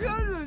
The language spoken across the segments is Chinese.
Yeah.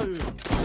Oh.